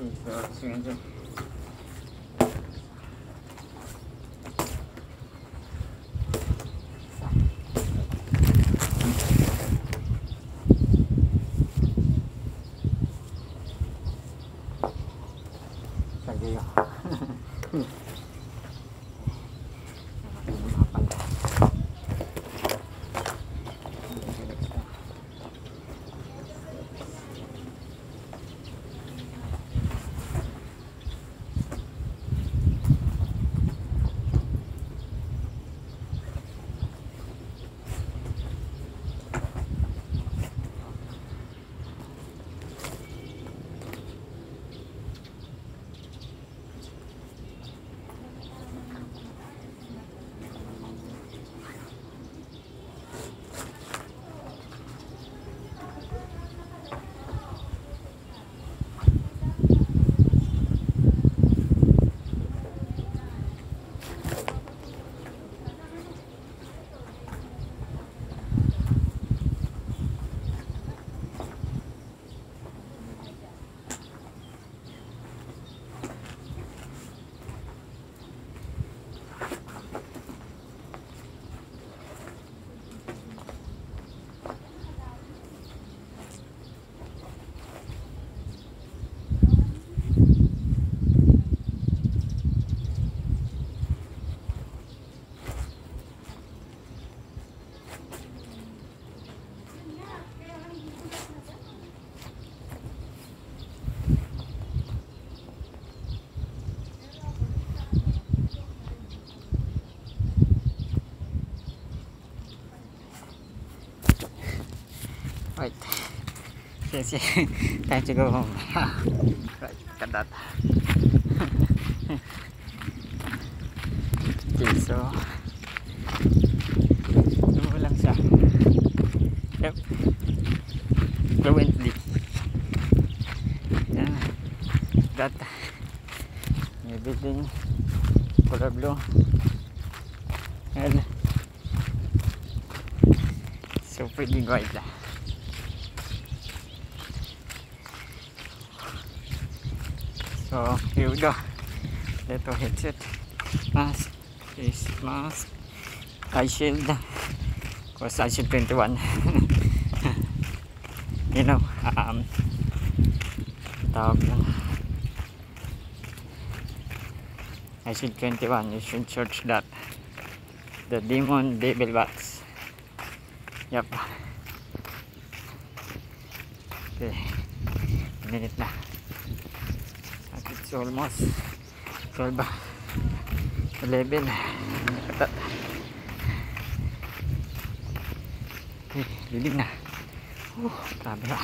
嗯，对，嗯。Right. Yes, yes. Time to go home. right, cut that. okay, so lang siya. Yep. Fluently. Yan. That may building color blue. And so pretty white lah. So here we go. Ito headset, mask, face mask, eye shield. Course eye shield 21. you know, um, tawag lang. Eye shield 21, you should search that. The demon devil bats. Yep. Okay. Minute na. So almost. 12 ba? 11 Ketat Okay, eh, liling na Uh, grabe lah